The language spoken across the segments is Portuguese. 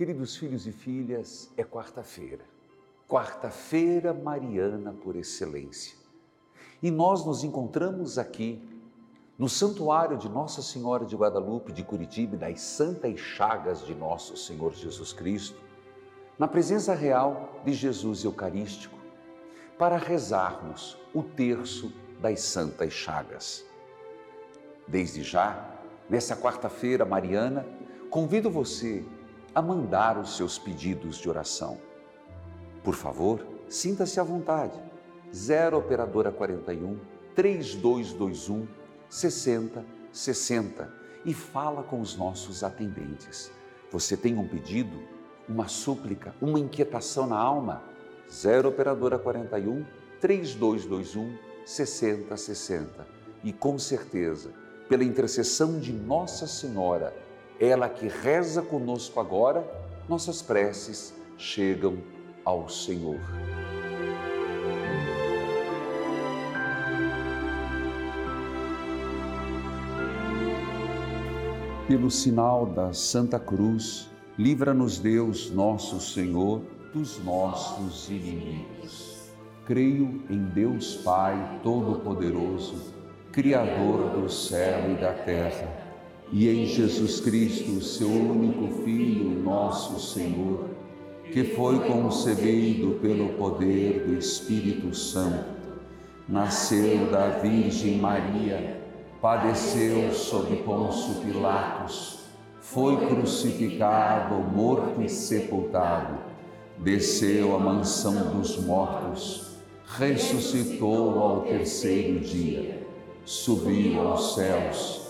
Queridos filhos e filhas, é quarta-feira. Quarta-feira mariana por excelência. E nós nos encontramos aqui no Santuário de Nossa Senhora de Guadalupe de Curitiba, das Santas Chagas de Nosso Senhor Jesus Cristo, na presença real de Jesus Eucarístico, para rezarmos o terço das Santas Chagas. Desde já, nessa quarta-feira mariana, convido você a mandar os seus pedidos de oração. Por favor, sinta-se à vontade. 0 Operadora 41 3221 6060 e fala com os nossos atendentes. Você tem um pedido, uma súplica, uma inquietação na alma? 0 Operadora 41 3221 6060 e com certeza, pela intercessão de Nossa Senhora, ela que reza conosco agora, nossas preces chegam ao Senhor. Pelo sinal da Santa Cruz, livra-nos Deus, nosso Senhor, dos nossos inimigos. Creio em Deus Pai Todo-Poderoso, Criador do céu e da terra e em Jesus Cristo, seu único Filho, nosso Senhor, que foi concebido pelo poder do Espírito Santo, nasceu da Virgem Maria, padeceu sob Pôncio Pilatos, foi crucificado, morto e sepultado, desceu à mansão dos mortos, ressuscitou ao terceiro dia, subiu aos céus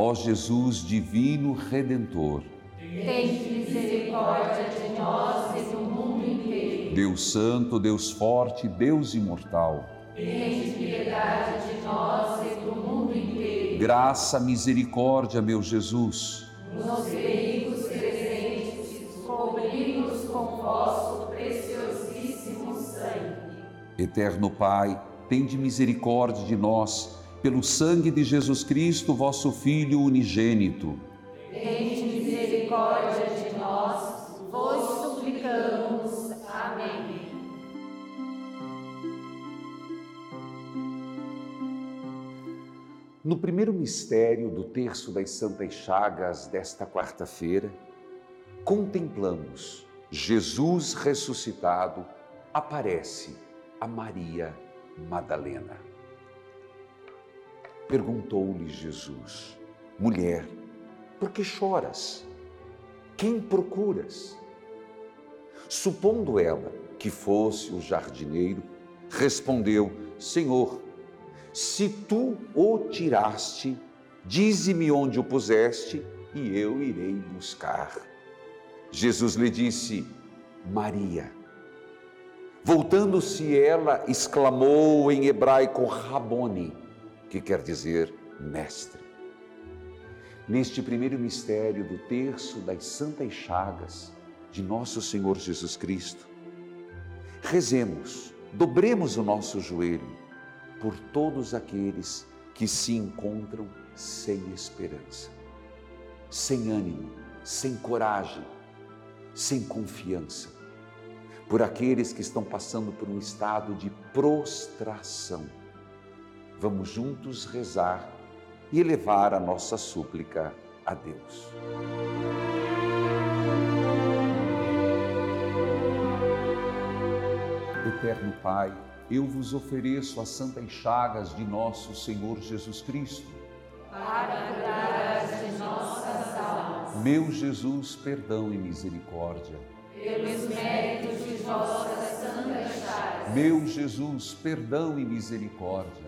Ó Jesus divino redentor, tem misericórdia de nós e do mundo inteiro. Deus santo, Deus forte, Deus imortal, tem piedade de nós e do mundo inteiro. Graça, misericórdia, meu Jesus. Nos perigos presentes, cobrimos com vosso preciosíssimo sangue. Eterno Pai, tende misericórdia de nós pelo sangue de Jesus Cristo, vosso Filho unigênito. Tende misericórdia de nós, vos suplicamos. Amém. No primeiro mistério do terço das Santas Chagas desta quarta-feira, contemplamos Jesus ressuscitado aparece a Maria Madalena. Perguntou-lhe Jesus: Mulher, por que choras? Quem procuras? Supondo ela que fosse o jardineiro, respondeu: Senhor, se tu o tiraste, dize-me onde o puseste e eu irei buscar. Jesus lhe disse: Maria. Voltando-se ela, exclamou em hebraico Rabone que quer dizer mestre. Neste primeiro mistério do terço das Santas Chagas de Nosso Senhor Jesus Cristo, rezemos, dobremos o nosso joelho por todos aqueles que se encontram sem esperança, sem ânimo, sem coragem, sem confiança, por aqueles que estão passando por um estado de prostração Vamos juntos rezar e elevar a nossa súplica a Deus. Eterno Pai, eu vos ofereço as santas chagas de nosso Senhor Jesus Cristo. Para curar as de nossas almas. Meu Jesus, perdão e misericórdia. Pelos méritos de vossas santas chagas. Meu Jesus, perdão e misericórdia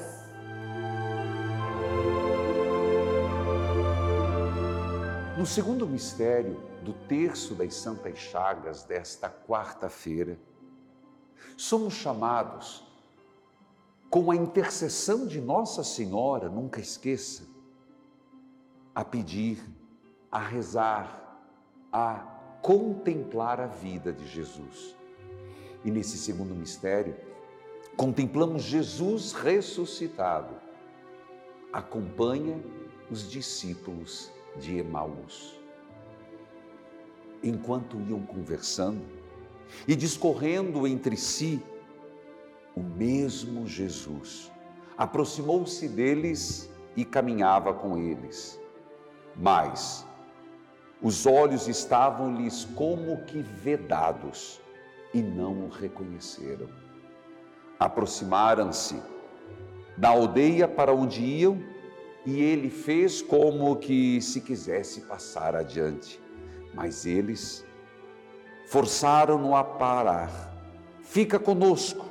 No segundo mistério do terço das Santas Chagas desta quarta-feira, somos chamados, com a intercessão de Nossa Senhora, nunca esqueça, a pedir, a rezar, a contemplar a vida de Jesus. E nesse segundo mistério, contemplamos Jesus ressuscitado. Acompanha os discípulos de Emaús. Enquanto iam conversando e discorrendo entre si, o mesmo Jesus aproximou-se deles e caminhava com eles. Mas os olhos estavam-lhes como que vedados e não o reconheceram. Aproximaram-se da aldeia para onde iam e ele fez como que se quisesse passar adiante. Mas eles forçaram-no a parar. Fica conosco,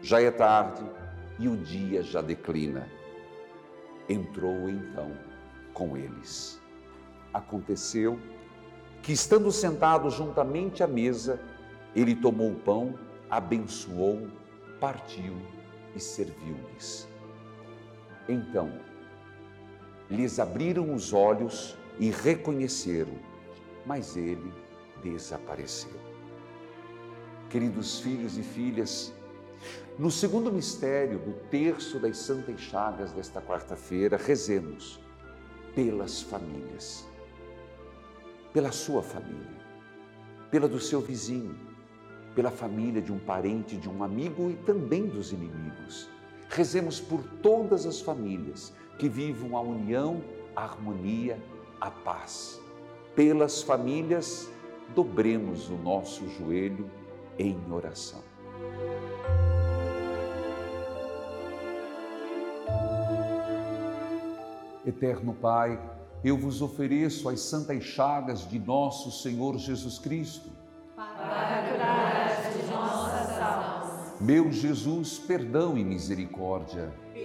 já é tarde e o dia já declina. Entrou então com eles. Aconteceu que, estando sentado juntamente à mesa, ele tomou o pão, abençoou, partiu e serviu-lhes. Então, lhes abriram os olhos e reconheceram, mas ele desapareceu. Queridos filhos e filhas, no segundo mistério do terço das Santas Chagas desta quarta-feira, rezemos pelas famílias, pela sua família, pela do seu vizinho, pela família de um parente, de um amigo e também dos inimigos. Rezemos por todas as famílias que vivam a união, a harmonia, a paz. Pelas famílias, dobremos o nosso joelho em oração. Eterno Pai, eu vos ofereço as santas chagas de nosso Senhor Jesus Cristo. Para curar de nossas almas. Meu Jesus, perdão e misericórdia. De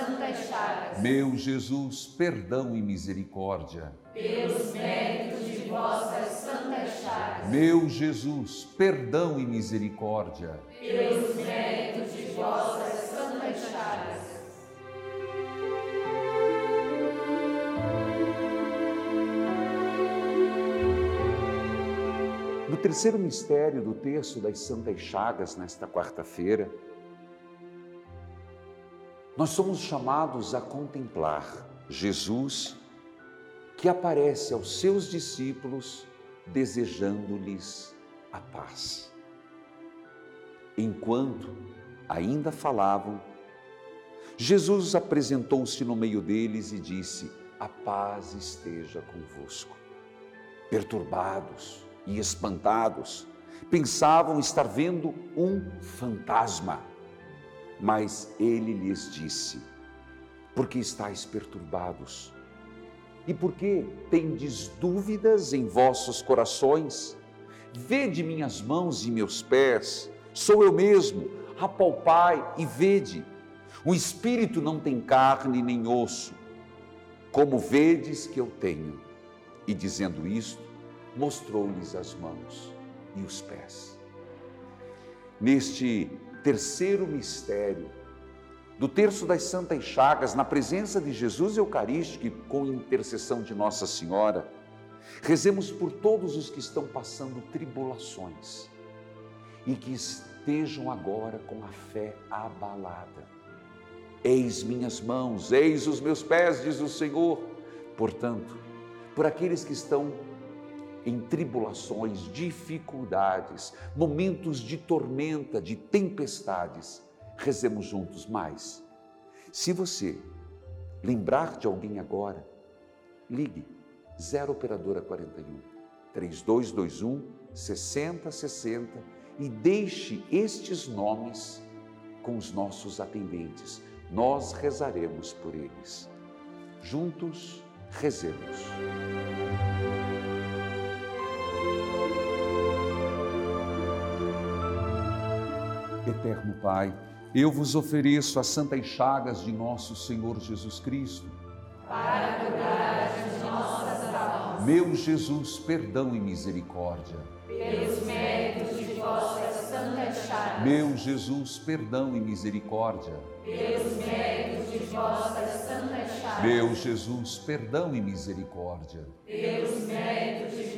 santas chagas. Meu Jesus, perdão e misericórdia. Pelos méritos de vossas santas chagas. Meu Jesus, perdão e misericórdia. Pelos méritos de vossas santas chagas. No terceiro mistério do terço das Santas Chagas, nesta quarta-feira, nós somos chamados a contemplar Jesus que aparece aos seus discípulos desejando-lhes a paz. Enquanto ainda falavam, Jesus apresentou-se no meio deles e disse: A paz esteja convosco. perturbados e espantados, pensavam estar vendo um fantasma. Mas ele lhes disse: Por que estáis perturbados? E por que tendes dúvidas em vossos corações? Vede minhas mãos e meus pés, sou eu mesmo, apalpai e vede. O espírito não tem carne nem osso, como vedes que eu tenho. E dizendo isto, mostrou-lhes as mãos e os pés. Neste terceiro mistério, do terço das Santas Chagas, na presença de Jesus Eucarístico e com intercessão de Nossa Senhora, rezemos por todos os que estão passando tribulações e que estejam agora com a fé abalada. Eis minhas mãos, eis os meus pés, diz o Senhor. Portanto, por aqueles que estão em tribulações, dificuldades, momentos de tormenta, de tempestades, rezemos juntos mais. Se você lembrar de alguém agora, ligue 0 operadora 41 3221 6060 e deixe estes nomes com os nossos atendentes. Nós rezaremos por eles. Juntos rezemos. Eterno Pai, eu vos ofereço as santas chagas de nosso Senhor Jesus Cristo. Para curar de nossas almas. Meu Jesus, perdão e misericórdia. Pelos méritos de vossas santas chagas. Meu Jesus, perdão e misericórdia. Pelos méritos de vossas santas chagas. Meu Jesus, perdão e misericórdia. Pelos méritos de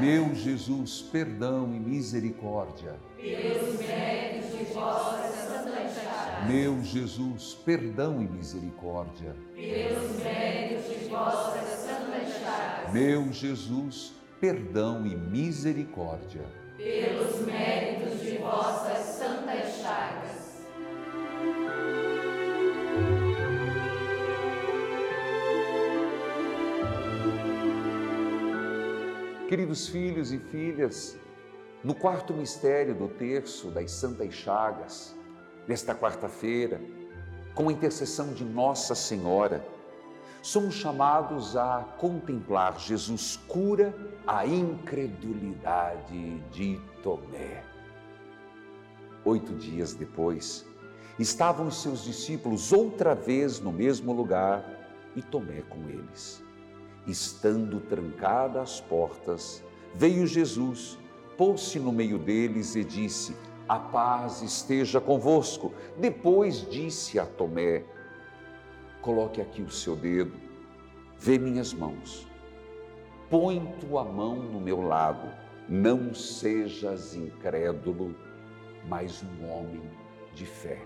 Meu Jesus, perdão e misericórdia. Pelos méritos de vossas santas chagas. Meu Jesus, perdão e misericórdia. Pelos méritos de vossas santas chagas. Meu Jesus, perdão e misericórdia. Pelos méritos de vossas santas chagas. Queridos filhos e filhas, no quarto mistério do terço das Santas Chagas, nesta quarta-feira, com a intercessão de Nossa Senhora, somos chamados a contemplar Jesus cura a incredulidade de Tomé. Oito dias depois, estavam os seus discípulos outra vez no mesmo lugar e Tomé com eles. Estando trancadas as portas, veio Jesus, pôs-se no meio deles e disse: A paz esteja convosco. Depois disse a Tomé: Coloque aqui o seu dedo, vê minhas mãos. Põe tua mão no meu lado. Não sejas incrédulo, mas um homem de fé.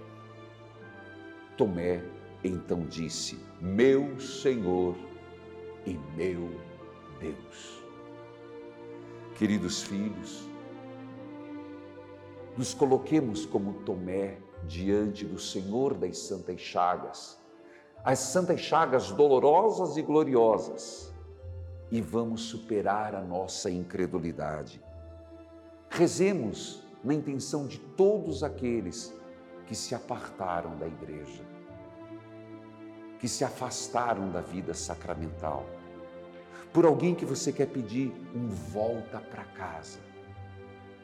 Tomé então disse: Meu Senhor e meu Deus. Queridos filhos, nos coloquemos como Tomé diante do Senhor das Santas Chagas, as Santas Chagas dolorosas e gloriosas, e vamos superar a nossa incredulidade. Rezemos na intenção de todos aqueles que se apartaram da igreja, que se afastaram da vida sacramental por alguém que você quer pedir um volta para casa,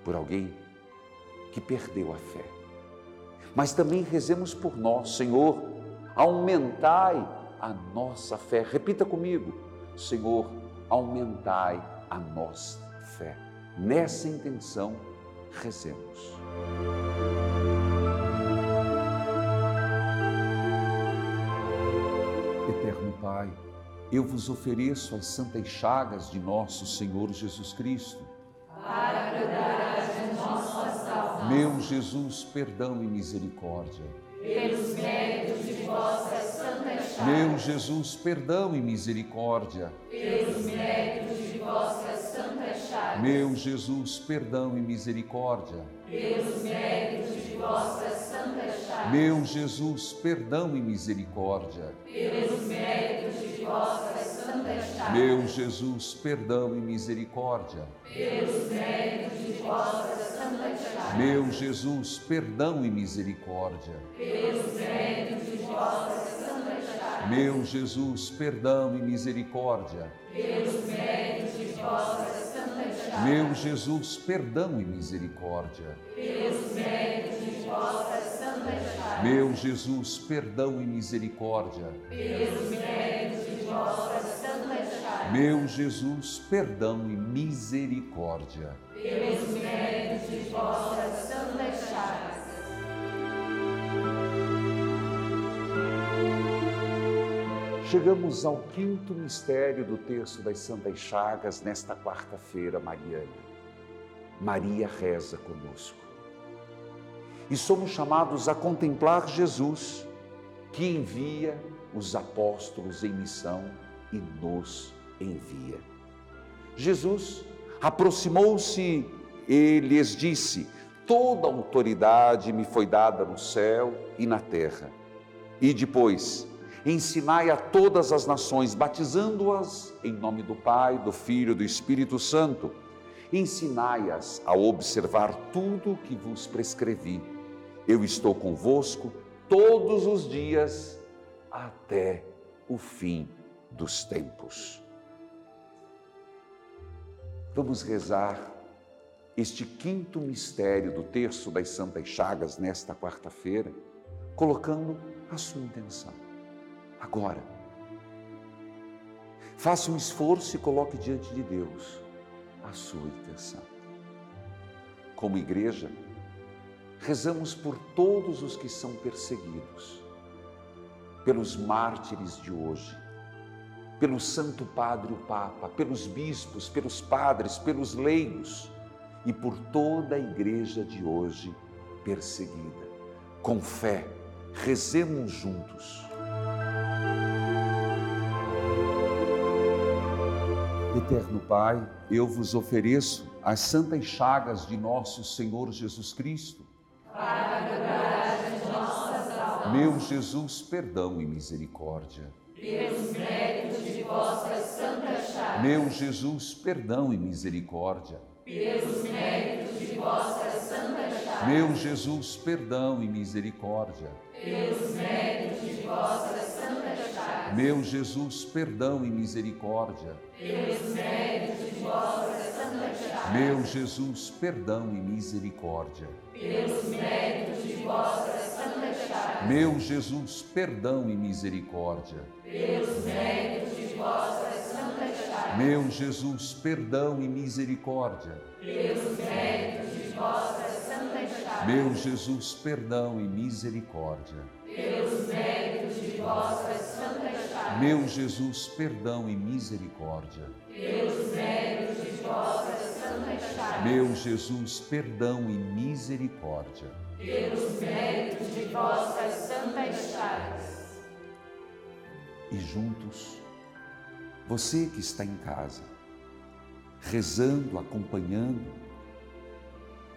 por alguém que perdeu a fé. Mas também rezemos por nós, Senhor, aumentai a nossa fé. Repita comigo, Senhor, aumentai a nossa fé. Nessa intenção, rezemos. Eterno Pai, eu vos ofereço as santas chagas de nosso Senhor Jesus Cristo. Para curar de nossas almas. Meu Jesus, perdão e misericórdia. Pelos méritos de vossas santas chagas. Meu Jesus, perdão e misericórdia. Pelos méritos Meu Jesus, perdão e misericórdia. Pelos méritos de santas chagas. Meu Jesus, perdão e misericórdia. Pelos méritos de. Meu Jesus, perdão e misericórdia. Pelos méritos de. Meu Jesus, perdão e misericórdia. Pelos méritos de. Meu Jesus, perdão e misericórdia. Pelos méritos de. Meu Jesus, perdão e misericórdia. Pelos méritos de. Meu Jesus, perdão e misericórdia. Pelos méritos de. Meu Jesus, perdão e misericórdia. Pelos méritos de. Chegamos ao quinto mistério do texto das Santas Chagas nesta quarta-feira mariana. Maria reza conosco. E somos chamados a contemplar Jesus, que envia os apóstolos em missão e nos envia. Jesus aproximou-se e lhes disse: Toda autoridade me foi dada no céu e na terra. E depois, ensinai a todas as nações, batizando-as em nome do Pai, do Filho e do Espírito Santo. Ensinai-as a observar tudo o que vos prescrevi. Eu estou convosco todos os dias até o fim dos tempos. Vamos rezar este quinto mistério do terço das Santas Chagas nesta quarta-feira, colocando a sua intenção. Agora, faça um esforço e coloque diante de Deus a sua intenção. Como igreja, rezamos por todos os que são perseguidos, pelos mártires de hoje, pelo Santo Padre o Papa, pelos bispos, pelos padres, pelos leigos e por toda a igreja de hoje perseguida. Com fé, rezemos juntos. Eterno Pai, eu vos ofereço as santas chagas de nosso Senhor Jesus Cristo. Para as nossas almas. Meu Jesus, perdão e misericórdia. Pelos méritos de vossas santas chagas. Meu Jesus, perdão e misericórdia. Pelos méritos de vossas santas chagas. Meu Jesus, perdão e misericórdia. Pelos méritos de vossas. Meu Jesus, perdão e misericórdia. Pelos méritos de santas chagas. Meu Jesus, perdão e misericórdia. Pelos méritos de chagas. Meu Jesus, perdão e misericórdia. Pelos méritos de chagas. Meu Jesus, perdão e misericórdia. Pelos méritos de chagas. Meu Jesus, perdão e misericórdia. Pelos méritos de chagas. Meu Jesus, perdão e misericórdia. Pelos méritos de chagas. Meu Jesus, perdão e misericórdia. Pelos méritos de vossas santas chagas. E juntos, você que está em casa, rezando, acompanhando,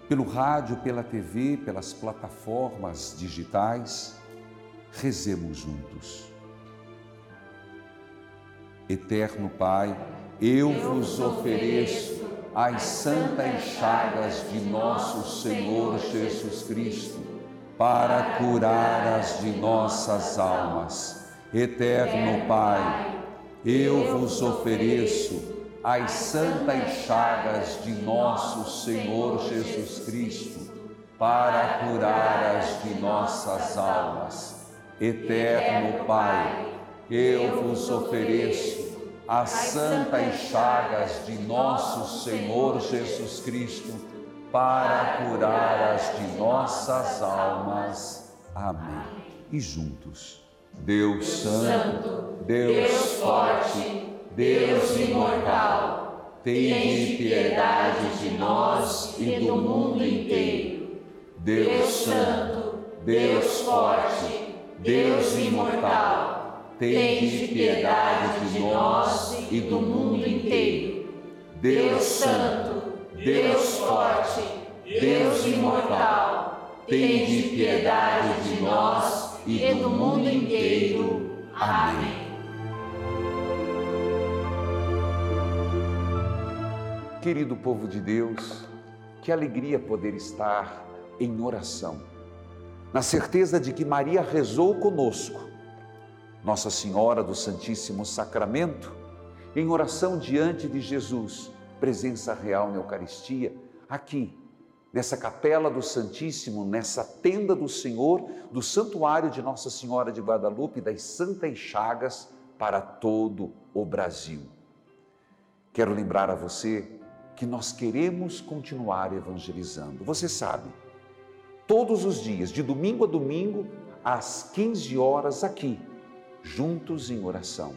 pelo rádio, pela TV, pelas plataformas digitais, rezemos juntos. Eterno Pai, eu vos ofereço as santas chagas de nosso Senhor Jesus Cristo, para curar as de nossas almas. Eterno Pai, eu vos ofereço as santas chagas de nosso Senhor Jesus Cristo, para curar as de nossas almas. Eterno Pai, eu vos ofereço as santas chagas de nosso Senhor Jesus Cristo, para curar as de nossas almas. Amém. E juntos, Deus Santo, Deus forte, Deus imortal, tem piedade de nós e do mundo inteiro. Deus Santo, Deus Forte, Deus Imortal, tende piedade de nós e do mundo inteiro. Deus Santo, Deus Forte, Deus Imortal, tende piedade de nós e do mundo inteiro. Amém. Querido povo de Deus, que alegria poder estar em oração, na certeza de que Maria rezou conosco, Nossa Senhora do Santíssimo Sacramento, em oração diante de Jesus, presença real na Eucaristia, aqui, nessa capela do Santíssimo, nessa tenda do Senhor, do santuário de Nossa Senhora de Guadalupe, das Santas Chagas, para todo o Brasil. Quero lembrar a você que nós queremos continuar evangelizando. Você sabe, todos os dias, de domingo a domingo, às 15 horas aqui, juntos em oração.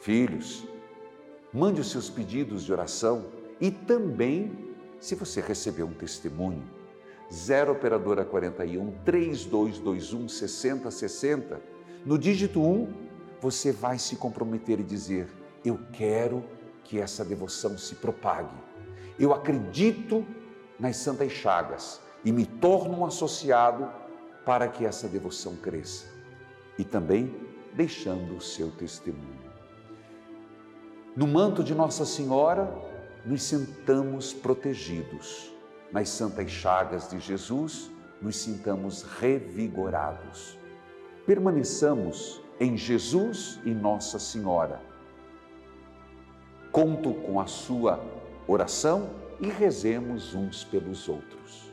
Filhos, mande os seus pedidos de oração e também, se você recebeu um testemunho, 0 operadora 41 3221 6060, no dígito 1, você vai se comprometer e dizer: Eu quero que essa devoção se propague. Eu acredito nas Santas Chagas e me torno um associado para que essa devoção cresça. E também deixando o seu testemunho. No manto de Nossa Senhora, nos sentamos protegidos. Nas Santas Chagas de Jesus, nos sintamos revigorados. Permaneçamos em Jesus e Nossa Senhora. Conto com a sua oração e rezemos uns pelos outros.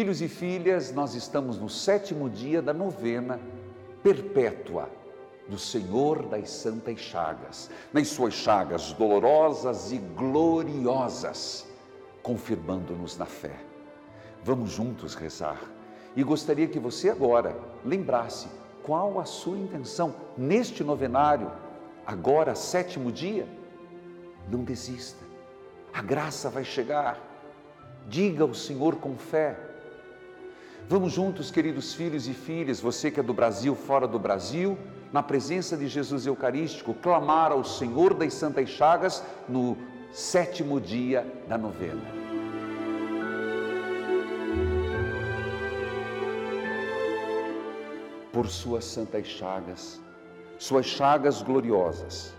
Filhos e filhas, nós estamos no sétimo dia da novena perpétua do Senhor das Santas Chagas, nas suas chagas dolorosas e gloriosas, confirmando-nos na fé. Vamos juntos rezar e gostaria que você agora lembrasse qual a sua intenção neste novenário, agora sétimo dia. Não desista, a graça vai chegar. Diga ao Senhor com fé Vamos juntos, queridos filhos e filhas, você que é do Brasil, fora do Brasil, na presença de Jesus Eucarístico, clamar ao Senhor das Santas Chagas no sétimo dia da novena. Por suas santas chagas, suas chagas gloriosas,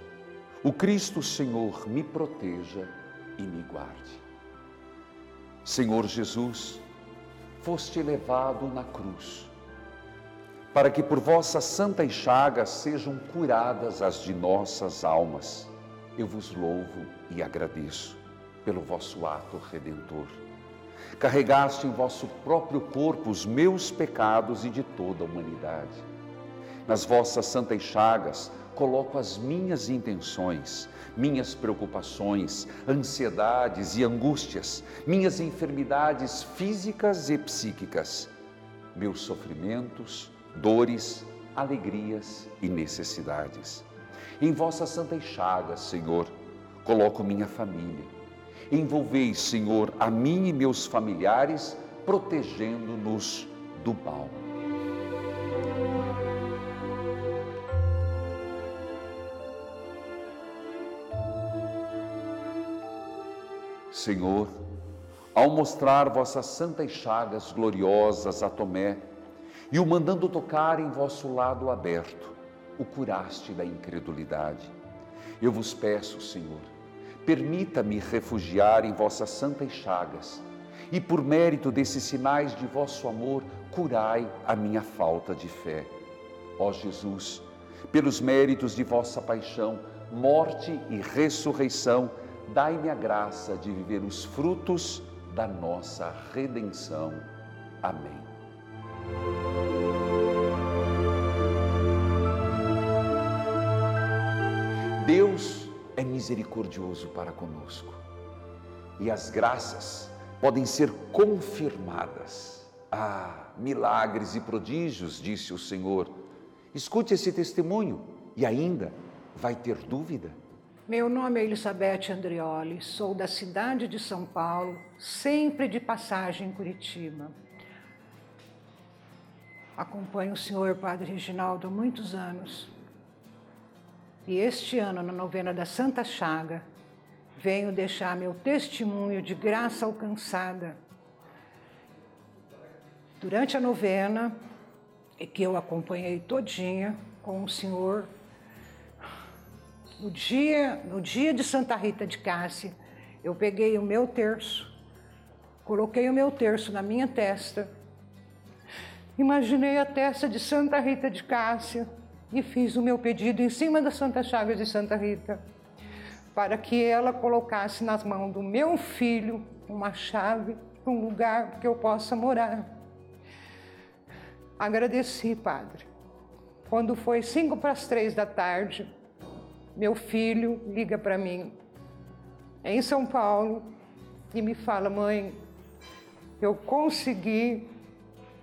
o Cristo Senhor me proteja e me guarde. Senhor Jesus, foste levado na cruz, para que por vossas santas chagas sejam curadas as de nossas almas. Eu vos louvo e agradeço pelo vosso ato redentor. Carregaste em vosso próprio corpo os meus pecados e de toda a humanidade. Nas vossas santas chagas, coloco as minhas intenções, minhas preocupações, ansiedades e angústias, minhas enfermidades físicas e psíquicas, meus sofrimentos, dores, alegrias e necessidades. Em vossas santas chagas, Senhor, coloco minha família. Envolvei, Senhor, a mim e meus familiares, protegendo-nos do mal. Senhor, ao mostrar vossas santas chagas gloriosas a Tomé e o mandando tocar em vosso lado aberto, o curaste da incredulidade. Eu vos peço, Senhor, permita-me refugiar em vossas santas chagas e, por mérito desses sinais de vosso amor, curai a minha falta de fé. Ó Jesus, pelos méritos de vossa paixão, morte e ressurreição, dai-me a graça de viver os frutos da nossa redenção. Amém. Deus é misericordioso para conosco e as graças podem ser confirmadas. Ah, milagres e prodígios, disse o Senhor. Escute esse testemunho e ainda vai ter dúvida? Meu nome é Elizabeth Andrioli, sou da cidade de São Paulo, sempre de passagem em Curitiba. Acompanho o senhor Padre Reginaldo há muitos anos. E este ano, na novena da Santa Chaga, venho deixar meu testemunho de graça alcançada. Durante a novena, que eu acompanhei todinha com o senhor no dia, no dia de Santa Rita de Cássia, eu peguei o meu terço, coloquei o meu terço na minha testa, imaginei a testa de Santa Rita de Cássia e fiz o meu pedido em cima da Santa Chaga de Santa Rita, para que ela colocasse nas mãos do meu filho uma chave para um lugar que eu possa morar. Agradeci, Padre. Quando foi cinco para as três da tarde, meu filho liga para mim em São Paulo e me fala: mãe, eu consegui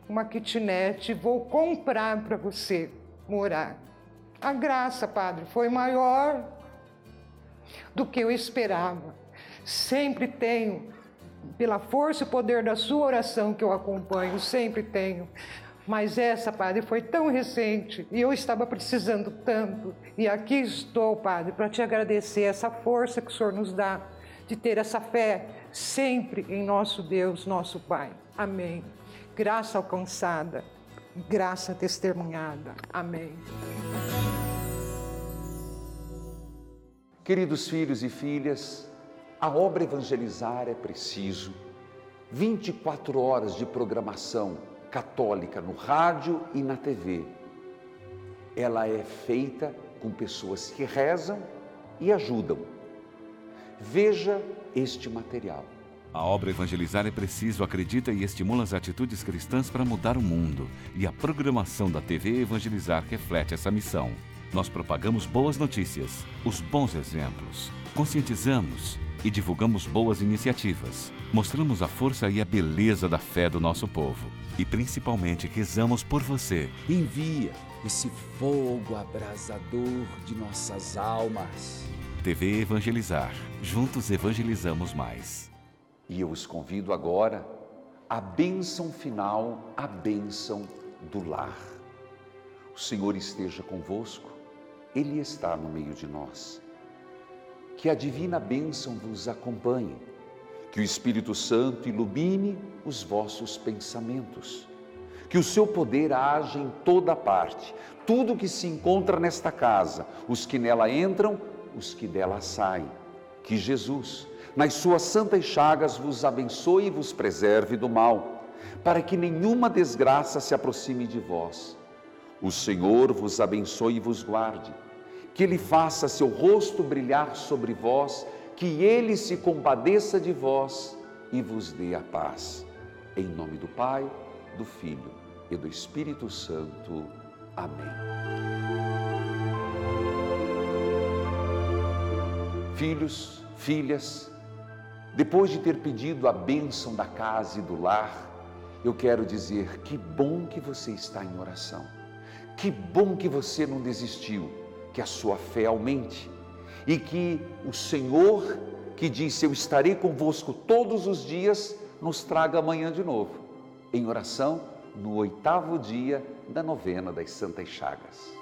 uma kitnet, vou comprar para você morar. A graça, padre, foi maior do que eu esperava. Sempre tenho, pela força e poder da sua oração que eu acompanho, sempre tenho mas essa, Padre, foi tão recente e eu estava precisando tanto. E aqui estou, Padre, para te agradecer essa força que o Senhor nos dá de ter essa fé sempre em nosso Deus, nosso Pai. Amém. Graça alcançada, graça testemunhada. Amém. Queridos filhos e filhas, a obra evangelizar é preciso 24 horas de programação católica no rádio e na TV. Ela é feita com pessoas que rezam e ajudam. Veja este material. A obra Evangelizar é Preciso acredita e estimula as atitudes cristãs para mudar o mundo. E a programação da TV Evangelizar reflete essa missão. Nós propagamos boas notícias, os bons exemplos, conscientizamos e divulgamos boas iniciativas. Mostramos a força e a beleza da fé do nosso povo. E principalmente rezamos por você. Envia esse fogo abrasador de nossas almas. TV Evangelizar. Juntos evangelizamos mais. E eu os convido agora à bênção final, a bênção do lar. O Senhor esteja convosco, Ele está no meio de nós que a divina bênção vos acompanhe, que o Espírito Santo ilumine os vossos pensamentos, que o seu poder age em toda parte, tudo que se encontra nesta casa, os que nela entram, os que dela saem. Que Jesus, nas suas santas chagas, vos abençoe e vos preserve do mal, para que nenhuma desgraça se aproxime de vós. O Senhor vos abençoe e vos guarde que Ele faça seu rosto brilhar sobre vós, que Ele se compadeça de vós e vos dê a paz. Em nome do Pai, do Filho e do Espírito Santo. Amém. Filhos, filhas, depois de ter pedido a bênção da casa e do lar, eu quero dizer que bom que você está em oração. Que bom que você não desistiu que a sua fé aumente e que o Senhor, que disse: Eu estarei convosco todos os dias, nos traga amanhã de novo, em oração, no oitavo dia da novena das Santas Chagas.